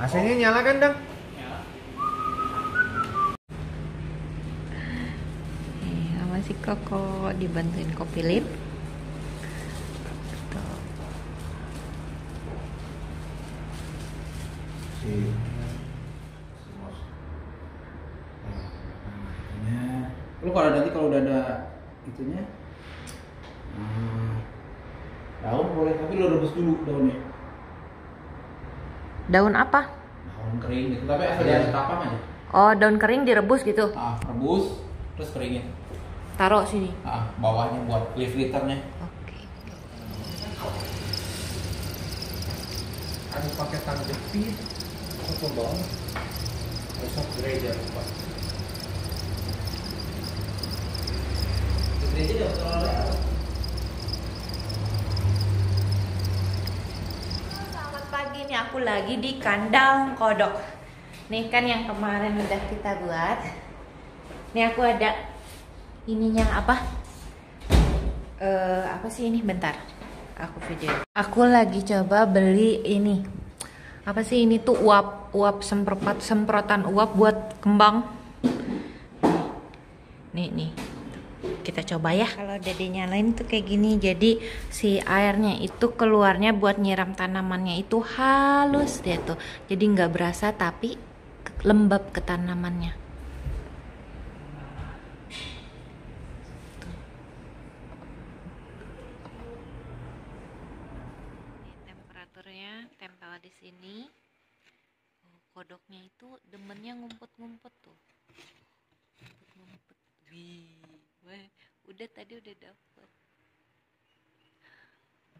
AC-nya nyala kan, Dang? Nih, sama si Koko dibantuin kopi lip. Tuh. Lu kalau nanti kalau udah ada itunya hmm, daun boleh tapi lu rebus dulu daunnya Daun apa? daun kering gitu tapi asal jangan tapang aja Oh, daun kering direbus gitu. ah rebus terus keringin Taruh sini. ah bawahnya buat leaf liternya Oke. Anu pakai tang jepit. Apa bang? Besok gereja lupa. gereja dapat oleh Nih aku lagi di kandang kodok. Nih kan yang kemarin udah kita buat. Nih aku ada ininya apa? Eh apa sih ini? Bentar. Aku video. Aku lagi coba beli ini. Apa sih ini tuh uap uap semprotan semprotan uap buat kembang. Nih nih. Kita coba ya. Kalau dede nyalain tuh kayak gini. Jadi si airnya itu keluarnya buat nyiram tanamannya itu halus dia tuh. Jadi nggak berasa tapi lembab ke tanamannya. Ini temperaturnya tempel di sini. Kodoknya itu demennya ngumpet-ngumpet tuh. Ngumpet-ngumpet. Wih, weh, udah tadi udah dapet.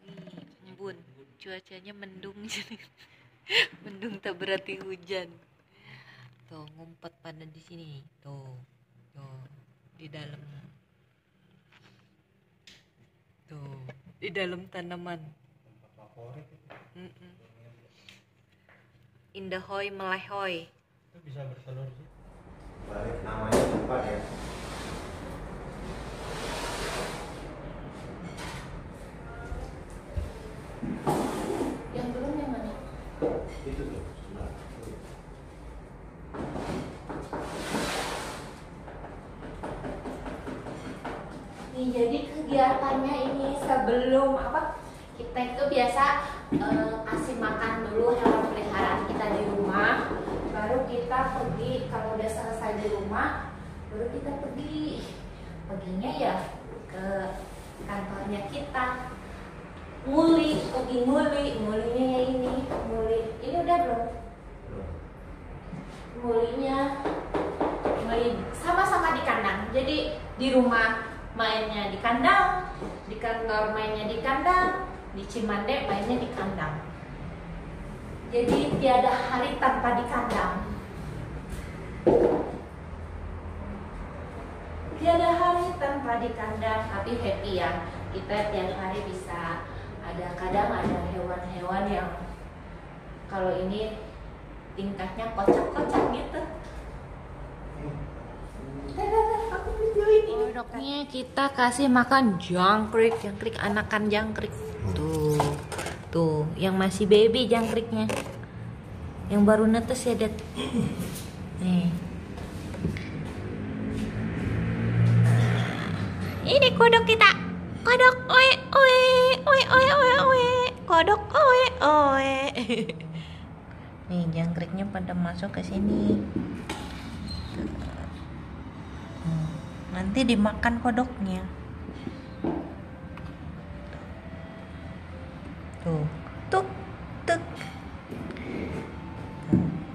Wih, embun. Cuacanya mendung jadi mendung tak berarti hujan. Tuh, ngumpet pada di sini. Tuh. Tuh, di dalam. Tuh, di dalam tanaman. Mm-mm. Indahoy melehoy. Itu bisa bertelur sih. balik namanya tempat ya Yang belum yang mana? itu tuh Nih, jadi kegiatannya ini sebelum apa? Kita itu biasa eh, kasih makan dulu hewan peliharaan kita di rumah, baru kita pergi kalau udah selesai di rumah, baru kita pergi. Perginya ya ke kantornya kita. Nguli, pergi nguli, ngulinya ya ini, nguli. Ini udah belum? Ngulinya nguli sama-sama di kandang. Jadi di rumah mainnya di kandang, di kantor mainnya di kandang, di Cimande mainnya di kandang. Jadi tiada hari tanpa di kandang. Tiada hari tanpa di kandang, tapi happy ya. Kita tiap hari bisa ada kadang ada hewan-hewan yang kalau ini tingkahnya kocak-kocak gitu. Aku videoin ini. Kodoknya kita kasih makan jangkrik, jangkrik anakan jangkrik. Tuh, tuh, yang masih baby jangkriknya. Yang baru netes ya, Det. Nih. Ini kodok kita. Kodok oe oe oe oe oe. Kodok oe oe. Nih, jangkriknya pada masuk ke sini. Hmm, Nanti dimakan kodoknya. Tuh, tuk, tuk.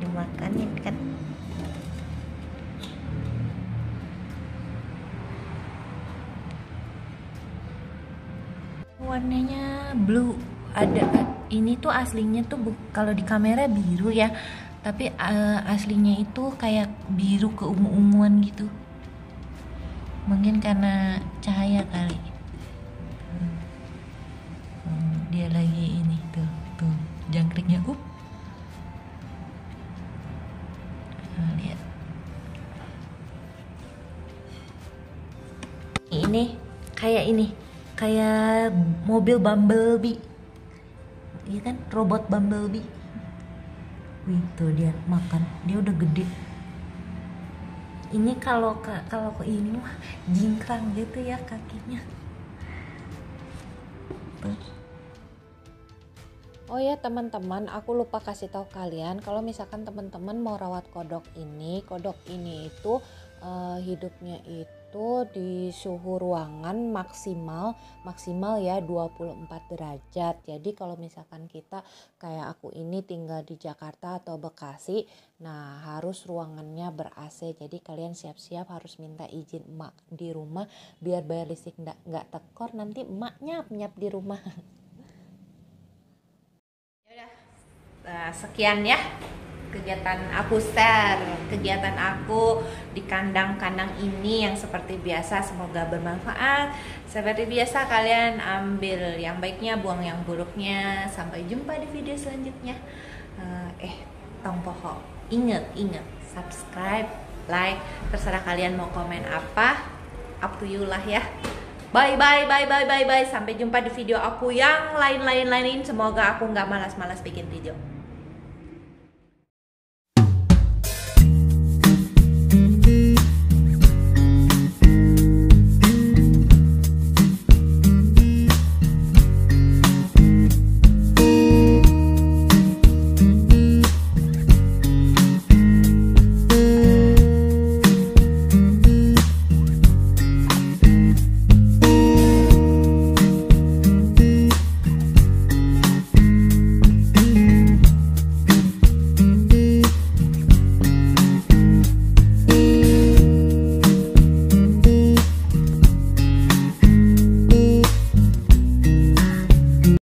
Dimakanin kan. Warnanya blue. Ada ini tuh aslinya tuh kalau di kamera biru ya, tapi eh, aslinya itu kayak biru keungu-unguan gitu. Mungkin karena cahaya kali. Hmm. Dia lagi ini tuh, tuh jangkriknya up. Nah, lihat. Ini kayak ini, kayak mobil Bumblebee. Iya kan, robot Bumblebee. Wih, tuh dia makan. Dia udah gede. Ini kalau kalau ke ini mah jingkrang gitu ya kakinya. Oh ya teman-teman, aku lupa kasih tahu kalian kalau misalkan teman-teman mau rawat kodok ini, kodok ini itu eh, hidupnya itu di suhu ruangan maksimal maksimal ya 24 derajat. Jadi kalau misalkan kita kayak aku ini tinggal di Jakarta atau Bekasi, nah harus ruangannya ber AC. Jadi kalian siap-siap harus minta izin emak di rumah biar bayar listrik nggak tekor nanti emak nyap di rumah. Yaudah, Nah, sekian ya kegiatan aku share kegiatan aku di kandang-kandang ini yang seperti biasa semoga bermanfaat. Seperti biasa kalian ambil yang baiknya buang yang buruknya. Sampai jumpa di video selanjutnya. Eh, eh tong poho. Inget inget subscribe like. Terserah kalian mau komen apa. Up to you lah ya. Bye bye bye bye bye bye. Sampai jumpa di video aku yang lain lain lain semoga aku nggak malas-malas bikin video